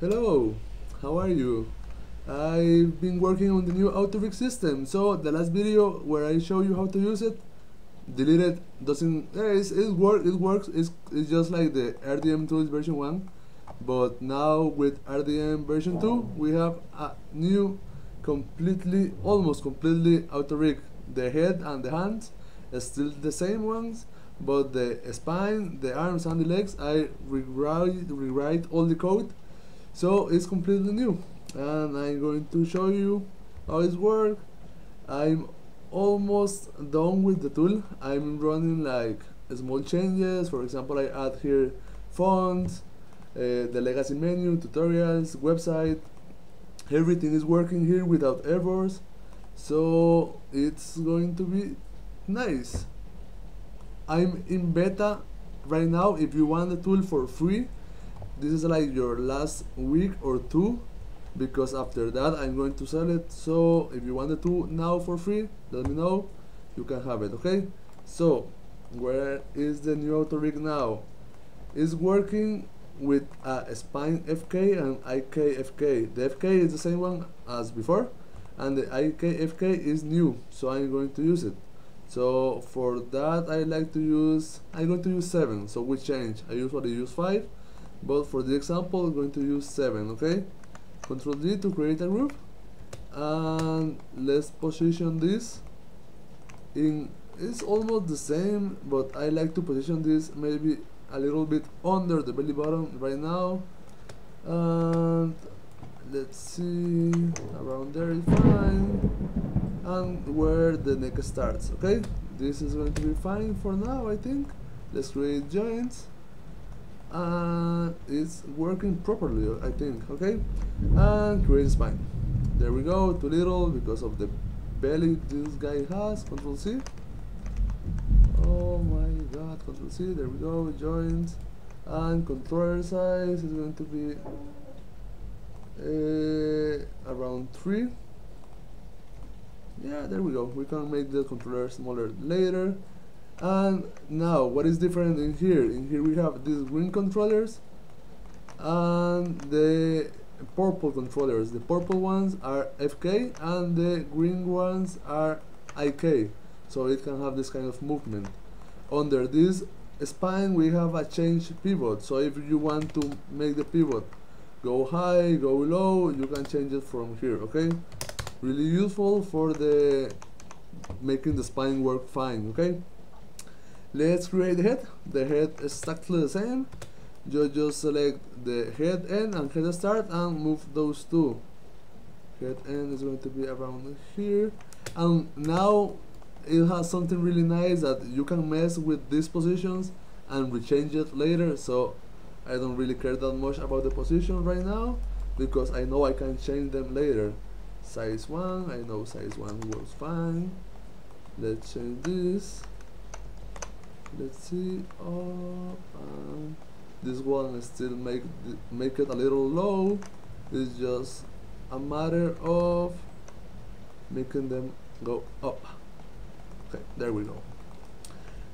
Hello, how are you? I've been working on the new AutoRig system, so the last video where I show you how to use it, deleted doesn't, eh, it's, it, work, it works, it's, it's just like the RDM tools version 1, but now with RDM version 2, we have a new, completely, almost completely AutoRig. The head and the hands are still the same ones, but the spine, the arms and the legs, I rewrite, rewrite all the code so it's completely new and I'm going to show you how it works I'm almost done with the tool. I'm running like small changes. For example I add here fonts uh, the legacy menu tutorials website. Everything is working here without errors. So it's going to be nice. I'm in beta right now. If you want the tool for free this is like your last week or two because after that I'm going to sell it. So if you want the tool now for free let me know. You can have it okay? So where is the new AutoRig now? It's working with a spine FK and IK FK the FK is the same one as before and the IK FK is new so I'm going to use it. So for that I like to use I'm going to use 7 so we change. I usually use 5 but for the example I'm going to use 7 okay? Control D to create a group. And let's position this in it's almost the same but I like to position this maybe a little bit under the belly button right now. And let's see around there is fine. And where the neck starts okay? This is going to be fine for now I think. Let's create joints and it's working properly I think okay? And create spine. There we go too little because of the belly this guy has control C. Oh my god control C there we go joints. And controller size is going to be uh, around 3 yeah there we go we can make the controller smaller later Um, and now what is different in here? In here we have these green controllers and the purple controllers. The purple ones are FK and the green ones are IK so it can have this kind of movement. Under this spine we have a change pivot. So if you want to make the pivot go high go low you can change it from here okay? Really useful for the making the spine work fine okay let's create the head. The head is exactly the same. You just select the head end and head start and move those two. Head end is going to be around here. And now it has something really nice that you can mess with these positions and rechange it later. So I don't really care that much about the position right now because I know I can change them later. Size 1 I know size 1 works fine. Let's change this let's see. Oh um, this one still make make it a little low. It's just a matter of making them go up. Okay there we go.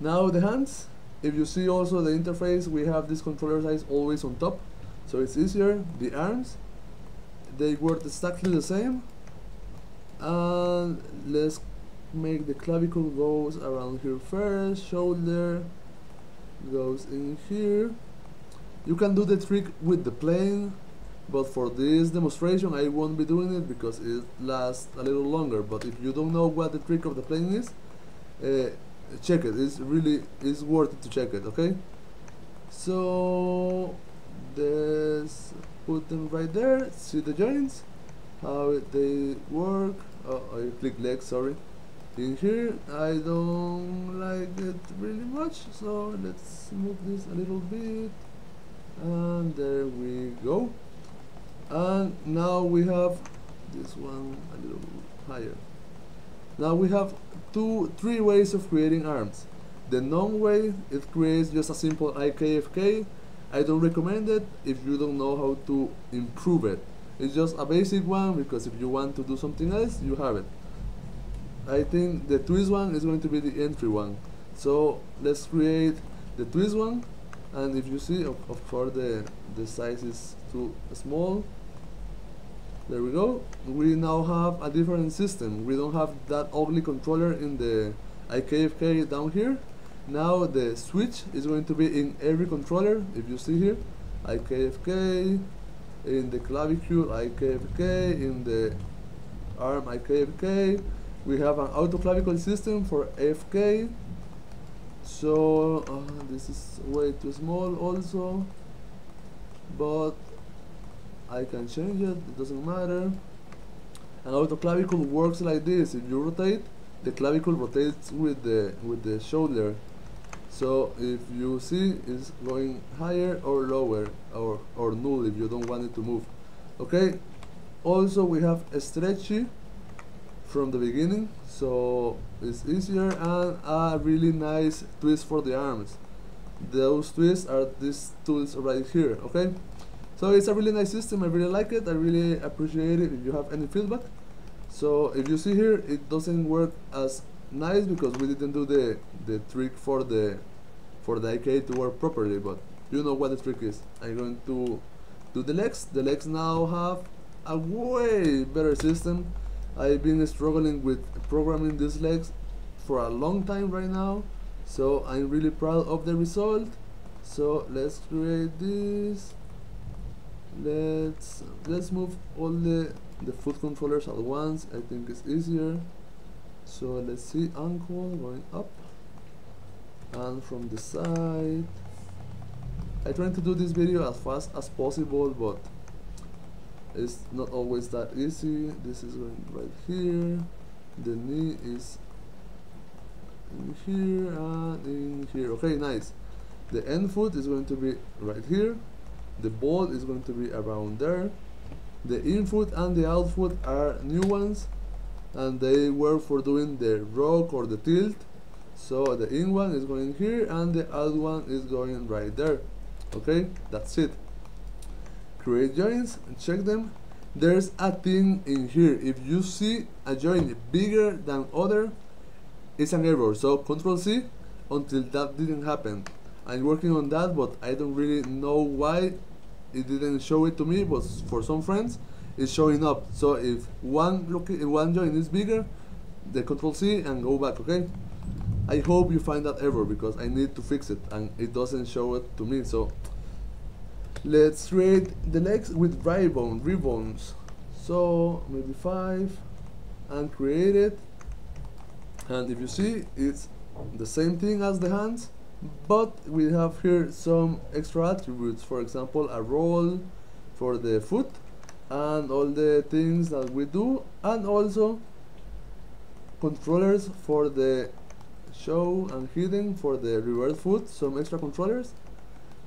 Now the hands. If you see also the interface we have this controller size always on top so it's easier. The arms they work exactly the same. And let's make the clavicle goes around here first shoulder goes in here. You can do the trick with the plane but for this demonstration I won't be doing it because it lasts a little longer. But if you don't know what the trick of the plane is uh, check it. It's really it's worth it to check it okay? So let's put them right there. See the joints? How they work? Oh I click legs sorry in here. I don't like it really much so let's move this a little bit. And there we go. And now we have this one a little higher. Now we have two three ways of creating arms. The known way it creates just a simple IKFK I don't recommend it if you don't know how to improve it. It's just a basic one because if you want to do something else you have it I think the twist one is going to be the entry one. So let's create the twist one and if you see of, of course the the size is too small. There we go. We now have a different system. We don't have that ugly controller in the IKFK down here. Now the switch is going to be in every controller. If you see here IKFK in the clavicule IKFK in the arm IKFK we have an auto clavicle system for AFK so uh, this is way too small also. But I can change it, it doesn't matter. An auto clavicle works like this. If you rotate the clavicle rotates with the with the shoulder. So if you see it's going higher or lower or or null if you don't want it to move. Okay? Also we have a stretchy from the beginning so it's easier and a really nice twist for the arms. Those twists are these tools right here okay? So it's a really nice system I really like it I really appreciate it if you have any feedback. So if you see here it doesn't work as nice because we didn't do the the trick for the for the IK to work properly but you know what the trick is. I'm going to do the legs. The legs now have a way better system I've been struggling with programming these legs for a long time right now so I'm really proud of the result. So let's create this. Let's let's move all the the foot controllers at once. I think it's easier. So let's see ankle going up and from the side. I try to do this video as fast as possible but it's not always that easy. This is going right here. The knee is in here and in here. Okay nice. The end foot is going to be right here. The ball is going to be around there. The in foot and the out foot are new ones and they were for doing the rock or the tilt. So the in one is going here and the out one is going right there. Okay that's it create joints and check them. There's a thing in here. If you see a joint bigger than other it's an error. So control C until that didn't happen. I'm working on that but I don't really know why it didn't show it to me but for some friends it's showing up. So if one look one joint is bigger the control C and go back okay? I hope you find that error because I need to fix it and it doesn't show it to me. So let's create the legs with ribbon ribbons so maybe five and create it. And if you see it's the same thing as the hands but we have here some extra attributes. For example a roll for the foot and all the things that we do and also controllers for the show and hidden for the reverse foot. Some extra controllers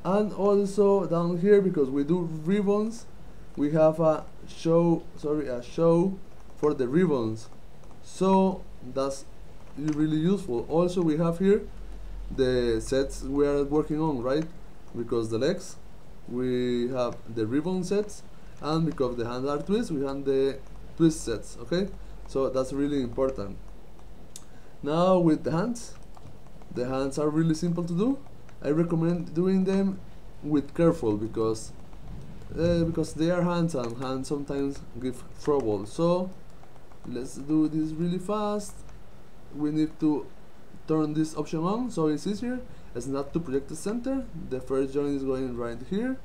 and also down here because we do ribbons we have a show sorry a show for the ribbons. So that's really useful. Also we have here the sets we are working on right? Because the legs we have the ribbon sets and because the hands are twists we have the twist sets okay? So that's really important. Now with the hands the hands are really simple to do I recommend doing them with careful because uh, because they are hands and hands sometimes give trouble. So let's do this really fast. We need to turn this option on so it's easier. It's not to project the center. The first joint is going right here.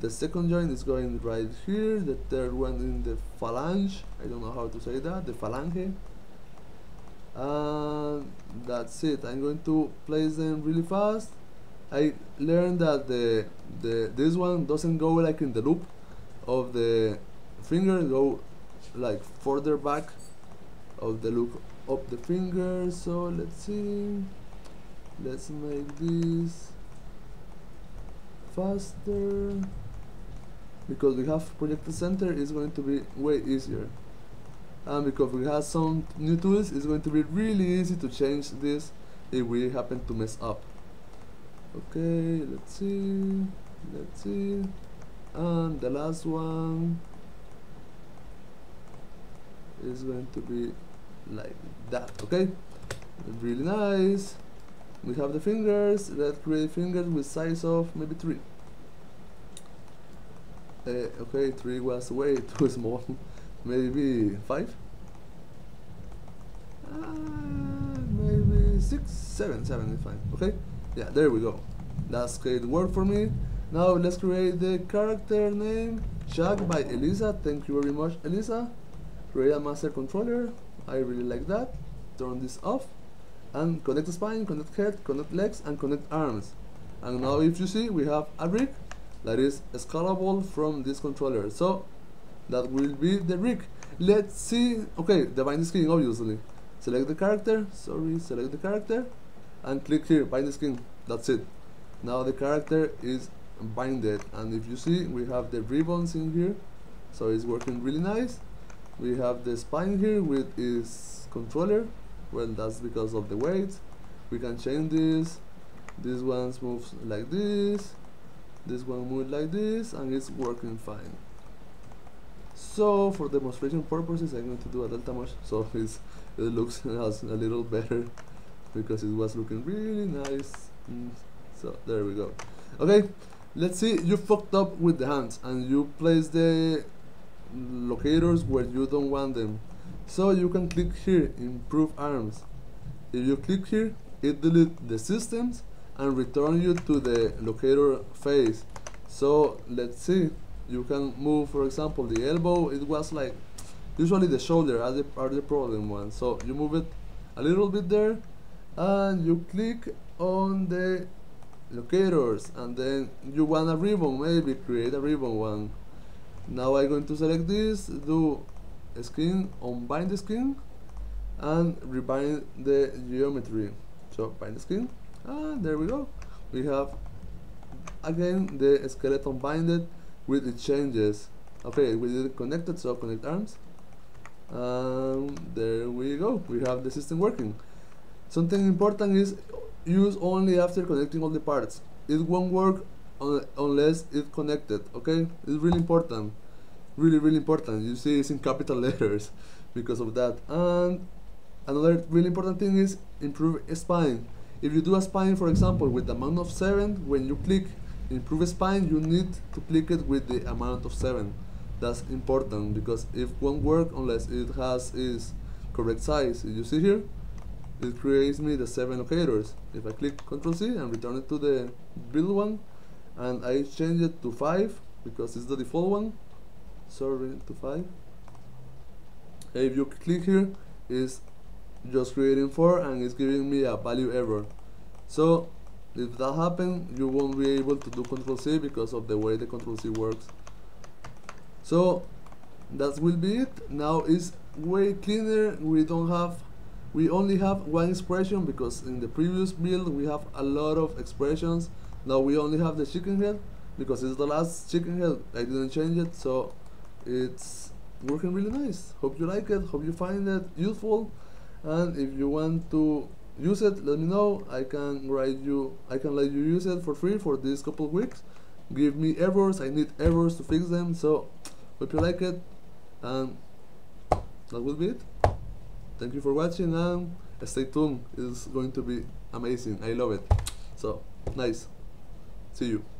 The second joint is going right here. The third one in the phalange. I don't know how to say that. The phalange. And that's it. I'm going to place them really fast I learned that the the this one doesn't go like in the loop of the finger. Go like further back of the loop of the finger. So let's see. Let's make this faster. Because we have projected center is going to be way easier. And because we have some new tools it's going to be really easy to change this if we happen to mess up okay let's see let's see and the last one is going to be like that okay really nice we have the fingers let's create fingers with size of maybe three uh, okay, 3 was way too small. maybe 5? Uh, maybe 6, 7, 7 is fine. Okay? Yeah, there we go. That's great work for me. Now let's create the character name Chuck by Elisa. Thank you very much, Elisa. Create a master controller. I really like that. Turn this off. And connect spine, connect head, connect legs, and connect arms. And now if you see, we have a rig that is scalable from this controller. So that will be the rig. Let's see, okay, the bind skin obviously. Select the character, sorry, select the character, and click here, bind the skin, that's it. Now the character is binded, and if you see, we have the ribbons in here, so it's working really nice. We have the spine here with its controller, well that's because of the weight. We can change this, this one moves like this, this one moves like this, and it's working fine. So for demonstration purposes, I'm going to do a delta mush so it's, it looks a little better because it was looking really nice. Mm, so there we go. Okay, let's see. You fucked up with the hands and you place the locators where you don't want them. So you can click here, improve arms. If you click here, it deletes the systems and return you to the locator phase. So let's see you can move for example the elbow it was like usually the shoulder are the, are the problem one so you move it a little bit there and you click on the locators and then you want a ribbon maybe create a ribbon one. Now I'm going to select this do skin unbind the skin and rebind the geometry. So bind the skin and there we go. We have again the skeleton binded with the changes. Okay we did connected so connect arms. Um, there we go. We have the system working something important is use only after connecting all the parts. It won't work un unless it's connected okay? It's really important. Really really important. You see it's in capital letters because of that. And another really important thing is improve spine. If you do a spine for example with the amount of 7 when you click improve spine you need to click it with the amount of 7 that's important because it won't work unless it has its correct size. You see here it creates me the 7 locators if I click Ctrl C and return it to the build one and I change it to 5 because it's the default one sorry to 5 if you click here, it's just creating 4 and it's giving me a value error. So if that happens you won't be able to do control C because of the way the control C works. So that will be it. Now it's way cleaner. We don't have we only have one expression because in the previous build we have a lot of expressions. Now we only have the chicken head because it's the last chicken head. I didn't change it so it's working really nice. Hope you like it. Hope you find it useful. And if you want to use it let me know. I can write you I can let you use it for free for these couple of weeks. Give me errors. I need errors to fix them. So hope you like it. And that will be it thank you for watching and stay tuned. It's going to be amazing. I love it. So nice. See you